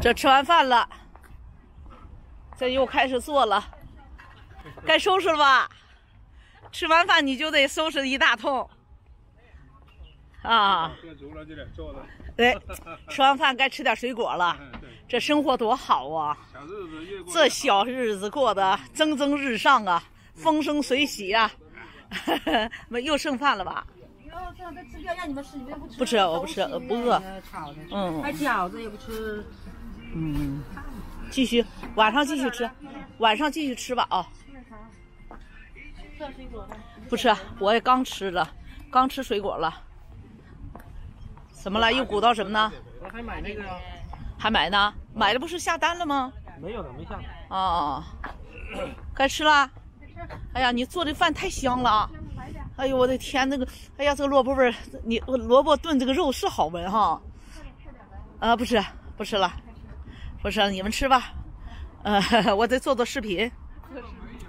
这吃完饭了，这又开始做了，该收拾了吧？吃完饭你就得收拾一大通，啊，喝足了就得做的。对，吃完饭该吃点水果了。这生活多好啊！小日子越过这小日子过得蒸蒸日上啊，风生水起啊！没又剩饭了吧？哟，这样再吃掉，让你们吃，你们不吃？不吃我不吃不饿炒的，嗯还饺子也不吃。嗯，继续，晚上继续吃，晚上继续吃吧啊！不吃，我也刚吃了，刚吃水果了。怎么了？又鼓捣什么呢？我还买那个呀？还买呢？买了不是下单了吗？没有了，没下单。哦，该吃了。哎呀，你做的饭太香了啊！哎呦，我的天，那个，哎呀，这个萝卜味儿，你萝卜炖这个肉是好闻哈。啊，不吃，不吃了，不吃了，你们吃吧。呃，我得做做视频。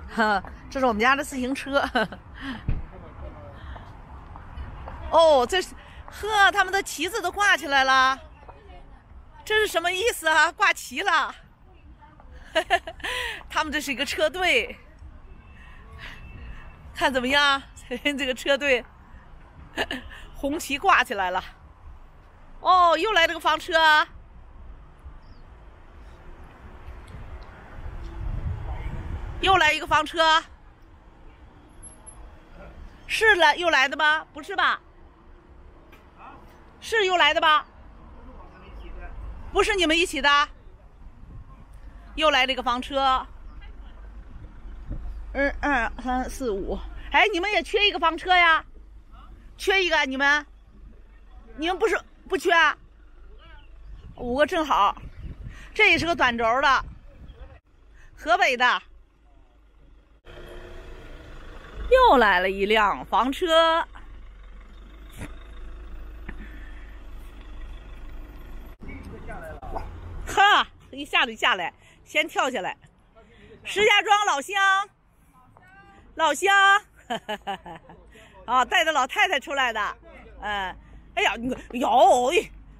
哈，这是我们家的自行车。哦，这是，呵，他们的旗子都挂起来了。这是什么意思啊？挂旗了。他们这是一个车队，看怎么样？这个车队红旗挂起来了。哦，又来了个房车。又来一个房车，是来又来的吗？不是吧？是又来的吧？不是你们一起的？又来了一个房车，二二三四五，哎，你们也缺一个房车呀？缺一个你们？你们不是不缺？啊五个正好，这也是个短轴的，河北的。又来了一辆房车，哈，一下子下来，先跳下来。石家庄老乡，老乡，啊，带着老太太出来的，嗯，哎呀，你有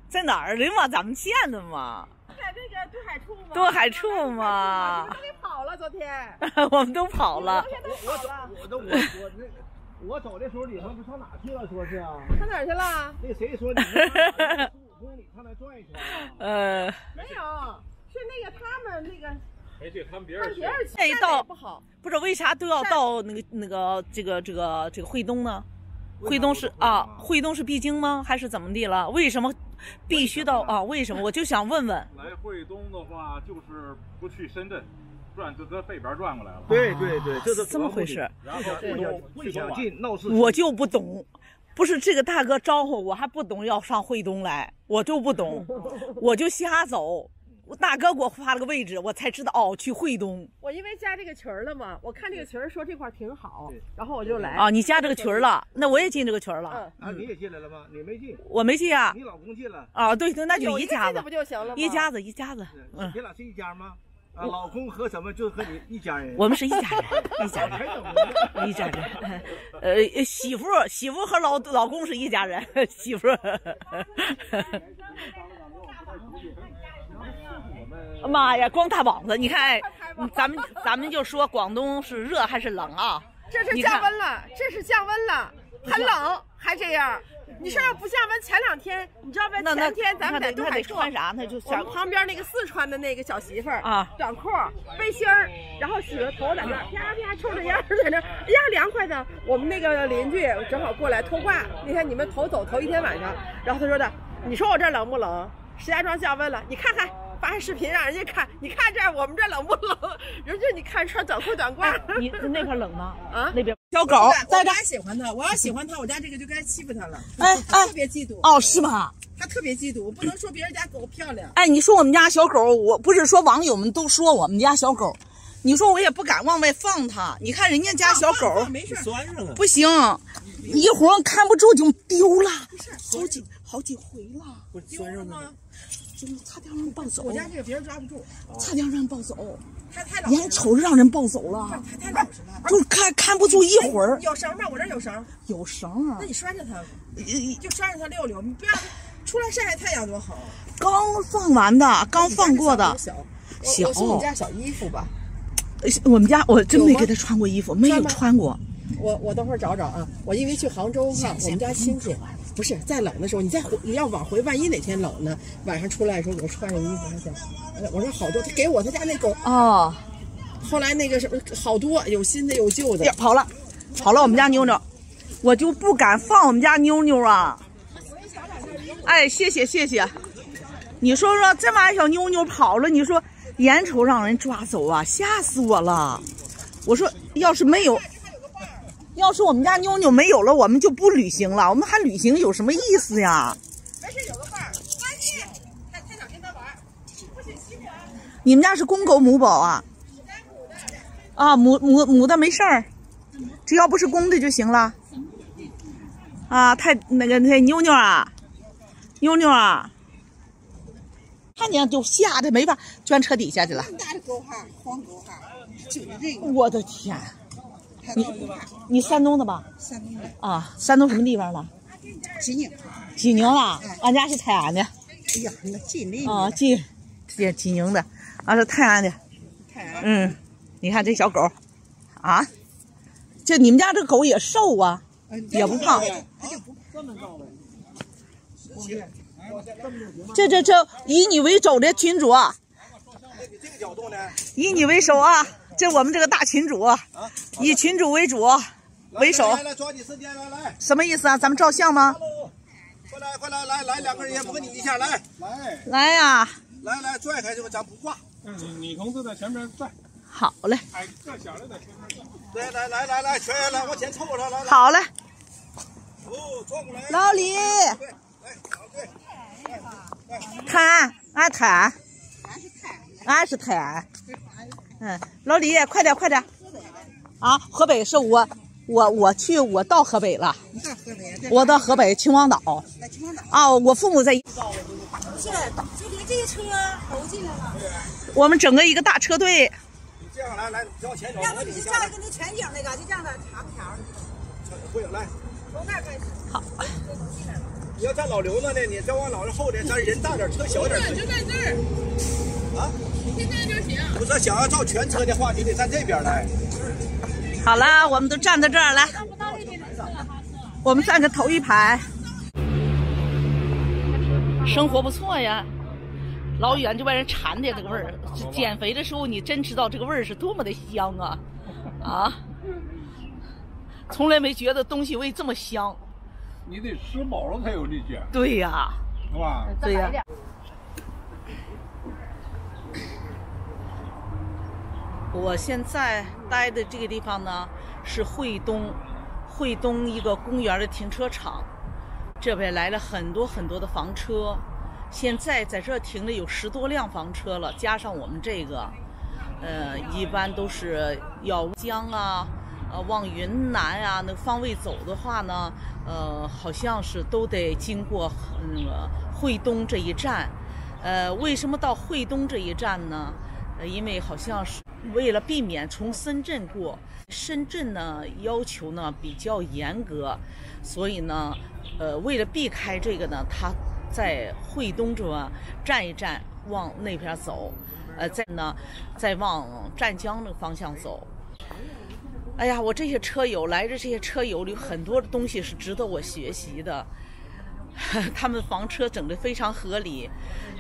在哪儿的嘛？咱们见的嘛，在那个渡海处吗？多海处嘛，你们跑了昨天。我们都跑了。我走，我都我我那我走的时候，你们不上哪去了？说是啊，上哪去了？那谁说你们十五公里上来转一圈啊？呃，没有，是那个他们那个没去，他们别人去看别。人去这一道不好。不知道为啥都要到那个那个这个这个这个惠东呢？惠东是啊，惠东是必经吗？还是怎么地了？为什么必须到啊？为什么？我就想问问。来惠东的话，就是不去深圳，转就搁北边转过来了。对对对，这是怎么回事。然后不想进闹市区，我就不懂，不是这个大哥招呼我还不懂要上惠东来，我就不懂，我就瞎走。我大哥给我发了个位置，我才知道哦，去惠东我因为加这个群儿了嘛，我看这个群儿说这块儿挺好，然后我就来。啊。你加这个群儿了，那我也进这个群儿了。嗯，啊，你也进来了吗？你没进，我没进啊。你老公进了，啊，对对，那就一家子不，就行了吗？一家子一家子。嗯，你俩是一家吗？啊，老公和什么就和你一家人。我们是一家人，一家人。一家人，呃，媳妇媳妇和老老公是一家人，媳妇。妈呀，光大膀子！你看，哎咱们咱们就说广东是热还是冷啊？这是降温了，这是降温了，很冷还这样。你说要不降温，前两天你知道吧？那那前天咱们在东海穿啥？那就我们旁边那个四川的那个小媳妇儿啊短裤、背心儿，然后洗了头在那啪啪抽着烟儿在那儿，哎呀凉快的。我们那个邻居正好过来偷挂，那天你们头走头一天晚上，然后他说的，你说我这儿冷不冷？石家庄降温了，你看看。发视频让人家看，你看这我们这冷不冷？人家你看穿短裤短褂，你 那块冷吗？啊那边小狗在这。我喜欢它，我要喜欢它，我家这个就该欺负它了。哎哎特别嫉妒，哦，是吗？他特别嫉妒，我不能说别人家狗漂亮。哎，你说我们家小狗，我不是说网友们都说我们家小狗，你说我也不敢往外放它。你看人家家小狗放没事，拴上了。不行，一会儿看不住就丢了，好几好几回了，不拴上吗？真的差点让人抱走我，家这个别人抓不住，差点让人抱走，他太老眼瞅着让人抱走了，他太老实了。就看看不住一会儿。有绳吗？我这儿有绳，有绳啊那，你拴着它，一就拴着它溜溜，你不要出来晒晒太阳多好。刚放完的，刚放过的。小，小我我送你家小衣服吧。呃我们家我真没给他穿过衣服，没有穿过。我我等会儿找找啊。我因为去杭州哈，我们家亲戚，不是再冷的时候，你再回你要往回，万一哪天冷呢，晚上出来的时候我穿上衣服，他讲，哎我说好多，他给我他家那狗，哦，后来那个什么好多，有新的有旧的呀，，跑了，跑了，我们家妞妞，我就不敢放我们家妞妞啊。哎，谢谢谢谢。你说说这么矮小妞妞跑了，你说眼瞅让人抓走啊，吓死我了。我说要是没有，要是我们家妞妞没有了，我们就不旅行了，我们还旅行有什么意思呀？没事有个伴儿，关键太太想跟他玩，你们家是公狗母狗啊？啊，母母母的没事儿，只要不是公的就行了。啊，太那个那妞妞啊，妞妞啊，看见就吓得没法，钻车底下去了。大的狗哈，黄狗哈，就是这个，我的天，还你你山东的吧？山东的啊，山东什么地方的？济宁。济宁的，俺家是泰安的。哎呀，那济宁啊，济济济宁的，俺是泰安的。泰安嗯，你看这小狗，啊，这你们家这狗也瘦啊，也不胖。这这这以你为首的群主啊，这个角度呢，以你为首啊，这我们这个大群主，以群主为主为首来，来抓紧时间，来来，什么意思啊？咱们照相吗？快来快来来来，两个人也模拟一下，来来来呀、来来拽开这个，咱不挂。你你同志在前面拽，好嘞，哎，这小的在前面站。来来来来来，全员来往前凑合上，来来。好嘞，哦，转过来。老李，对，来，好对。泰安，俺泰安，俺是泰安。嗯，老李，快点快点。啊，河北是我，我我去，我到河北了，你到河北，我到河北秦皇岛。在秦皇岛。啊，我父母在，不是，就连这些车都进来了。我们整个一个大车队。你这样来来，你往前走，要不你就照一个那全景那个，就这样的长条儿，会来。从那开始。好，你要站老刘那呢，你再往老刘后边，咱人大点，车小点。就在这儿。啊？现在。不是想要照全车的话，你得站这边来。好了，我们都站到这儿来，我们站个头一排。生活不错呀，老远就把人馋的这个味儿。减肥的时候，你真知道这个味儿是多么的香啊！啊，从来没觉得东西味这么香。你得吃饱了才有力气，对呀、是吧？对呀、我现在待的这个地方呢，是惠东，惠东一个公园的停车场，这边来了很多很多的房车，现在在这停了有十多辆房车了，加上我们这个，呃，一般都是要江啊，呃，往云南啊那方位走的话呢，呃，好像是都得经过那个惠东这一站。呃，为什么到惠东这一站呢？因为好像是为了避免从深圳过，深圳呢要求呢比较严格，所以呢，呃，为了避开这个呢，他在惠东这站一站，往那边走，呃，再呢，再往湛江那个方向走。哎呀，我这些车友来着，这些车友里很多的东西是值得我学习的。他们房车整得非常合理，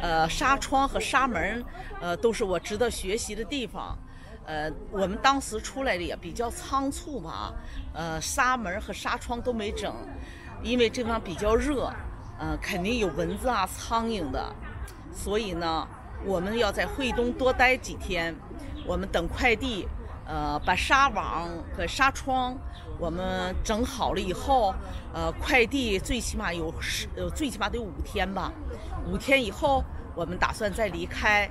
呃，纱窗和纱门，呃，都是我值得学习的地方。呃，我们当时出来的也比较仓促吧，呃，纱门和纱窗都没整，因为这地方比较热，呃，肯定有蚊子啊、苍蝇的，所以呢，我们要在惠东多待几天，我们等快递，呃，把纱网和纱窗我们整好了以后，呃，快递最起码有十，呃，最起码得五天吧。五天以后，我们打算再离开。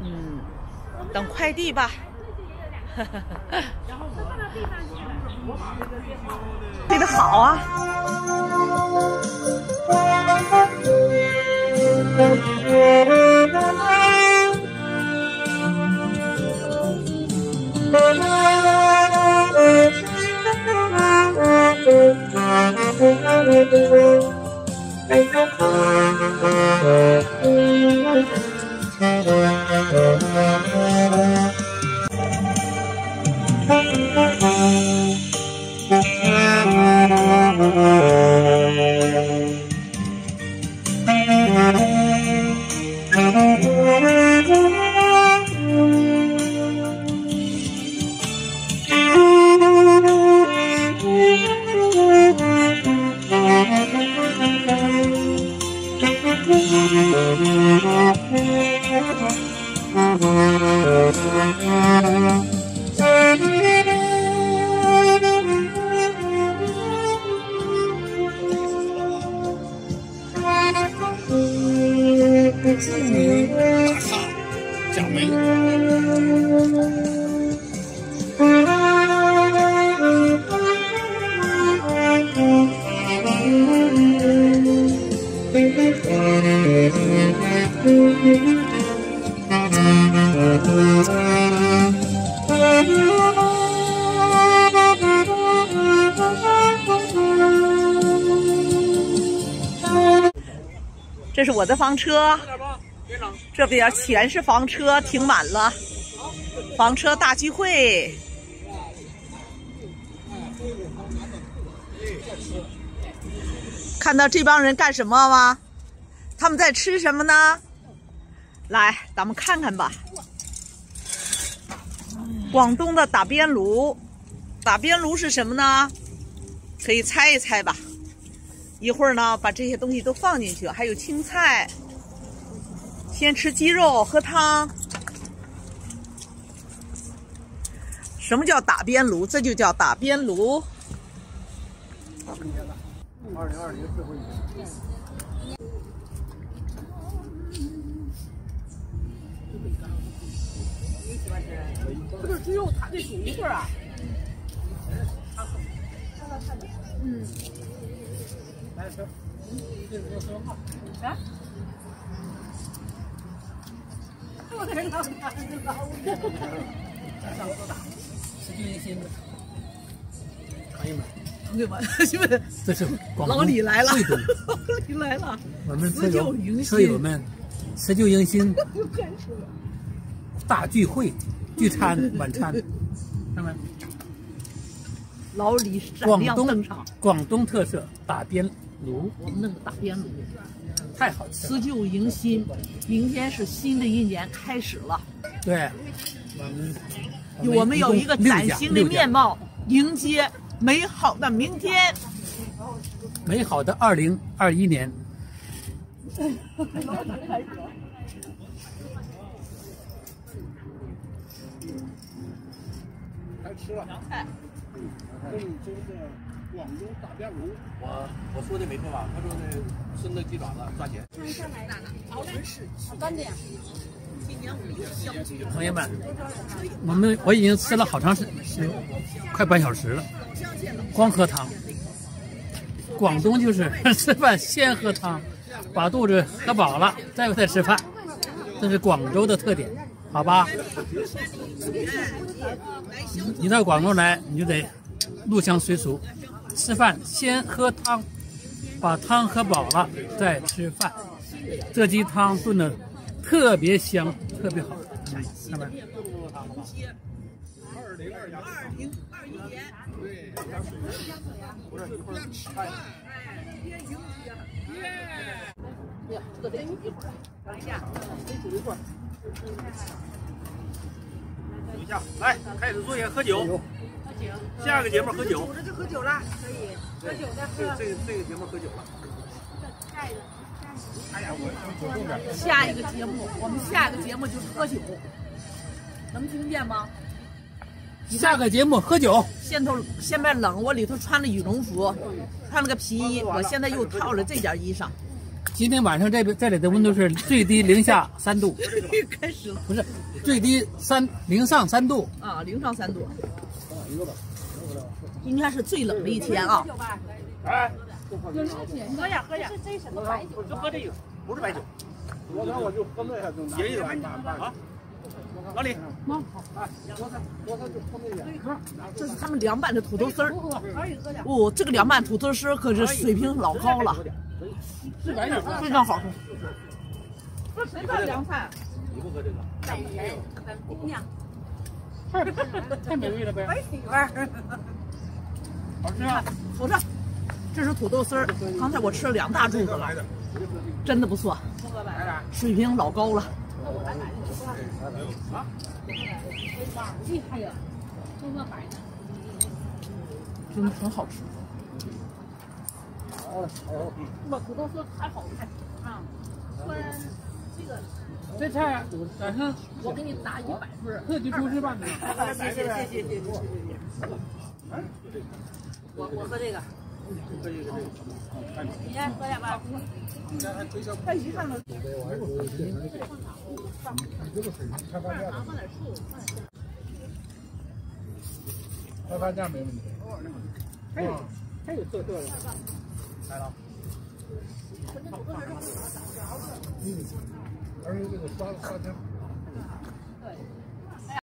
嗯，等快递吧。飞得好啊！我的房车，这边全是房车，停满了。房车大聚会，看到这帮人干什么吗？他们在吃什么呢？来，咱们看看吧。广东的打边炉，打边炉是什么呢？可以猜一猜吧。一会儿呢，把这些东西都放进去，还有青菜。先吃鸡肉，喝汤。什么叫打边炉？这就叫打边炉。二零二零最后一年。不是只有他这煮一会儿啊？嗯。啊？我这老朋友们，朋友们，兄弟们，这是老李来了，老李来了，我们车友车友们辞旧迎新大聚会聚餐晚餐，看没？老李闪亮登场，广东特色打。边炉，我们弄个大边炉。太好吃了。辞旧迎新，明天是新的一年开始了，对，我们我们有一个崭新的面貌，迎接美好的明天。美好的二零二一年。凉菜，广州大边炉我我说的没错吧？他说的生的鸡爪子赚钱。朋友们，我们我已经吃了好长时间，快半小时了，光喝汤。广东就是吃饭先喝汤，把肚子喝饱了再再吃饭，这是广州的特点，好吧？你到广东来，你就得入乡随俗，吃饭先喝汤，把汤喝饱了再吃饭。这鸡汤炖的特别香，特别好，看没？哎呀，这个得煮一会儿，等一下，得煮一会儿。等一下，来开始作业，喝酒。下个节目喝酒。这就喝酒了，可以喝酒再喝。这个这个节目喝酒了。哎呀，我我主动点。下一个节目，我们下一个节目就是喝酒，能听见吗？下个节目喝酒，现头现在冷，我里头穿了羽绒服，穿了个皮衣，我现在又套了这件衣裳。今天晚上这边这里的温度是最低零下三度，开始了不是最低三零上三度。啊，零上三度。今天是最冷的一天啊！哎，喝呀喝呀，这是什么白酒？就喝这个，不是白酒。我看我就喝那些东西。爷爷的白酒啊，老李，这是他们凉拌的土豆丝儿。哦，这个凉拌土豆丝儿可是水平老高了，非常好吃。这谁做凉菜？你不喝这个？太美味了呗！媳妇儿，好吃啊！好吃。这是土豆丝儿，刚才我吃了两大柱子了，真的不错，水平老高了。真的很好吃。我土豆丝还好看啊！这菜晚上我给你打一百分，特级厨师办的。谢谢谢谢谢谢谢谢。我我喝这个。你先喝点吧。太遗憾了。开发价没问题。还有还有特色的。来了。嗯，Ernie, there's a spot, spot down.